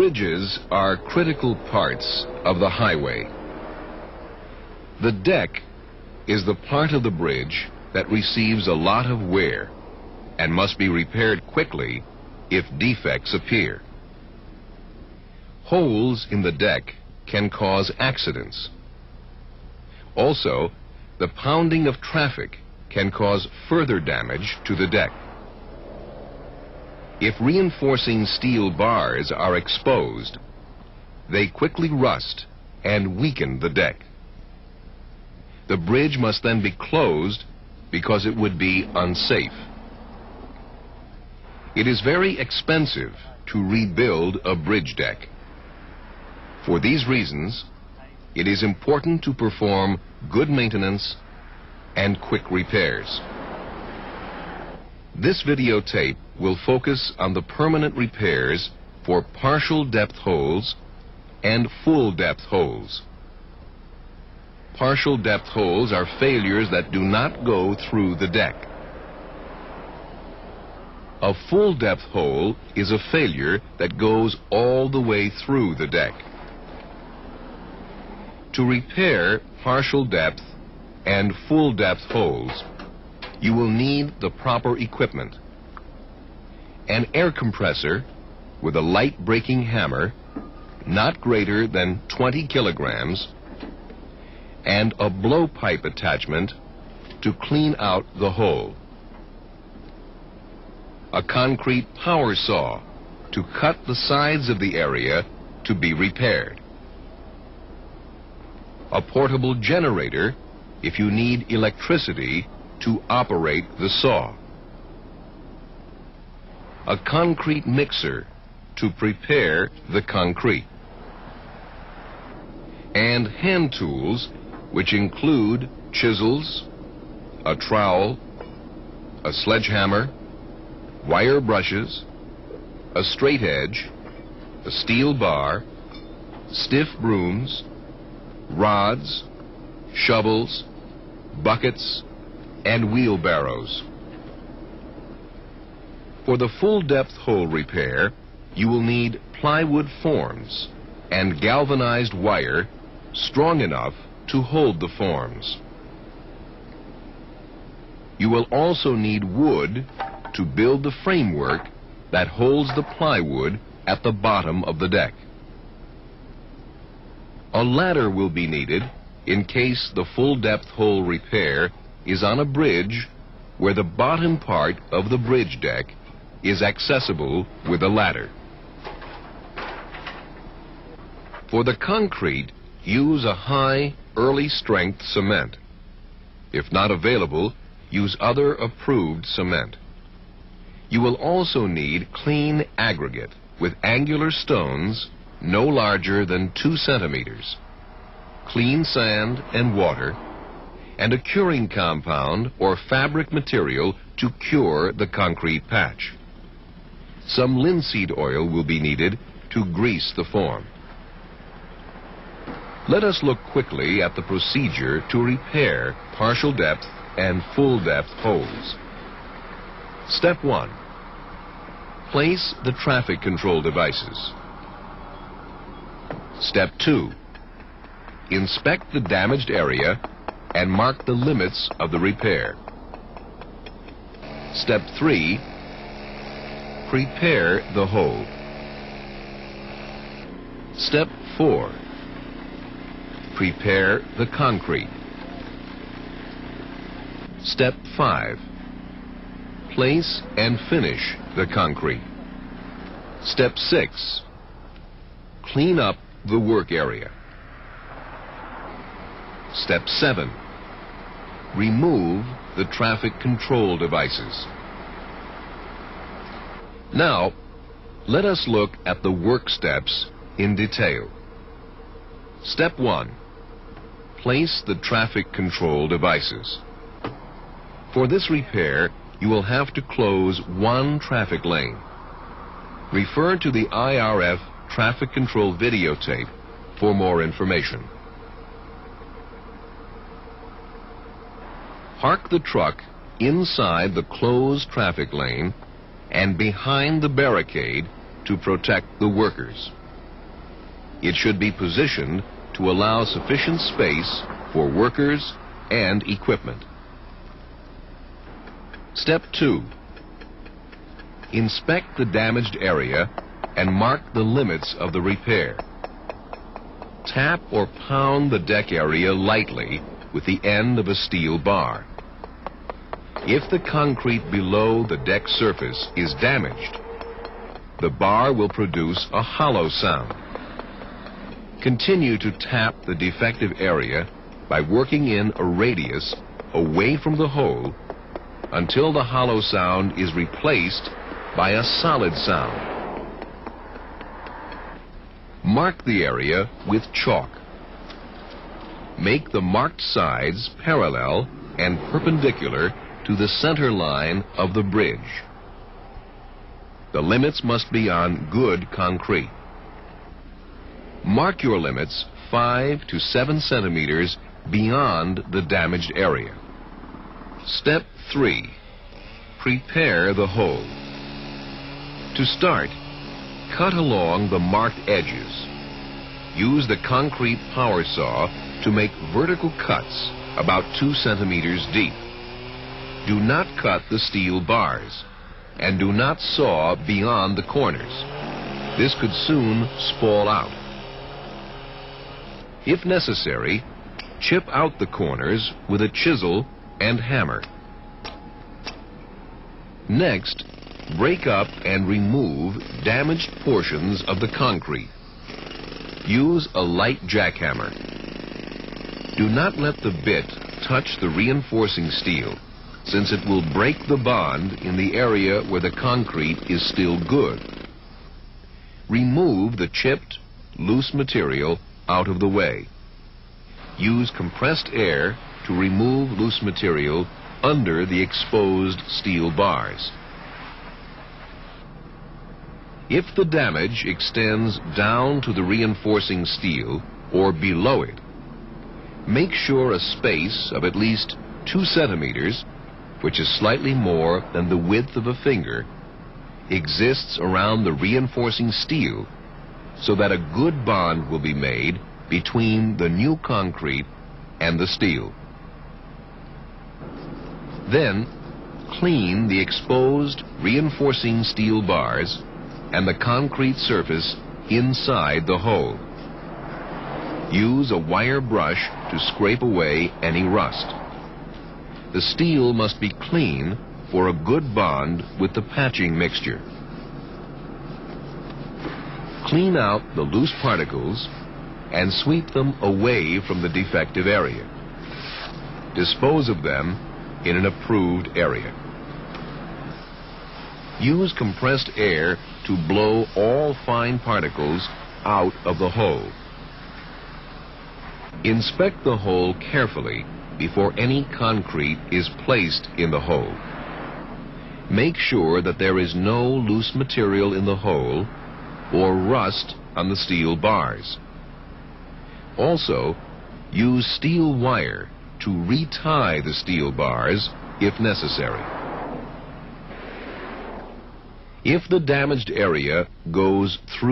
Bridges are critical parts of the highway. The deck is the part of the bridge that receives a lot of wear and must be repaired quickly if defects appear. Holes in the deck can cause accidents. Also, the pounding of traffic can cause further damage to the deck. If reinforcing steel bars are exposed, they quickly rust and weaken the deck. The bridge must then be closed because it would be unsafe. It is very expensive to rebuild a bridge deck. For these reasons, it is important to perform good maintenance and quick repairs. This videotape will focus on the permanent repairs for partial depth holes and full depth holes. Partial depth holes are failures that do not go through the deck. A full depth hole is a failure that goes all the way through the deck. To repair partial depth and full depth holes, you will need the proper equipment. An air compressor with a light breaking hammer not greater than 20 kilograms and a blowpipe attachment to clean out the hole. A concrete power saw to cut the sides of the area to be repaired. A portable generator if you need electricity to operate the saw. A concrete mixer to prepare the concrete. And hand tools which include chisels, a trowel, a sledgehammer, wire brushes, a straight edge, a steel bar, stiff brooms, rods, shovels, buckets, and wheelbarrows. For the full depth hole repair, you will need plywood forms and galvanized wire strong enough to hold the forms. You will also need wood to build the framework that holds the plywood at the bottom of the deck. A ladder will be needed in case the full depth hole repair is on a bridge where the bottom part of the bridge deck is accessible with a ladder. For the concrete, use a high, early strength cement. If not available, use other approved cement. You will also need clean aggregate with angular stones no larger than 2 centimeters, clean sand and water, and a curing compound or fabric material to cure the concrete patch. Some linseed oil will be needed to grease the form. Let us look quickly at the procedure to repair partial depth and full depth holes. Step 1. Place the traffic control devices. Step 2. Inspect the damaged area and mark the limits of the repair. Step 3. Prepare the hole. Step 4. Prepare the concrete. Step 5. Place and finish the concrete. Step 6. Clean up the work area. Step 7. Remove the traffic control devices. Now, let us look at the work steps in detail. Step 1. Place the traffic control devices. For this repair, you will have to close one traffic lane. Refer to the IRF traffic control videotape for more information. Park the truck inside the closed traffic lane and behind the barricade to protect the workers. it should be positioned to allow sufficient space for workers and equipment. Step 2. Inspect the damaged area and mark the limits of the repair. Tap or pound the deck area lightly with the end of a steel bar. If the concrete below the deck surface is damaged, the bar will produce a hollow sound. Continue to tap the defective area by working in a radius away from the hole until the hollow sound is replaced by a solid sound. Mark the area with chalk. Make the marked sides parallel and perpendicular to the center line of the bridge. The limits must be on good concrete. Mark your limits 5 to 7 centimeters beyond the damaged area. Step 3. Prepare the hole. To start, cut along the marked edges. Use the concrete power saw to make vertical cuts about 2 centimeters deep. Do not cut the steel bars and do not saw beyond the corners. This could soon spall out. If necessary, chip out the corners with a chisel and hammer. Next, break up and remove damaged portions of the concrete. Use a light jackhammer. Do not let the bit touch the reinforcing steel, since it will break the bond in the area where the concrete is still good. Remove the chipped, loose material out of the way. Use compressed air to remove loose material under the exposed steel bars. If the damage extends down to the reinforcing steel or below it, make sure a space of at least 2 centimeters, which is slightly more than the width of a finger, exists around the reinforcing steel so that a good bond will be made between the new concrete and the steel. Then, clean the exposed reinforcing steel bars and the concrete surface inside the hole. Use a wire brush to scrape away any rust. The steel must be clean for a good bond with the patching mixture. Clean out the loose particles and sweep them away from the defective area. Dispose of them in an approved area. Use compressed air to blow all fine particles out of the hole. Inspect the hole carefully before any concrete is placed in the hole. Make sure that there is no loose material in the hole or rust on the steel bars. Also, use steel wire to retie the steel bars if necessary. If the damaged area goes through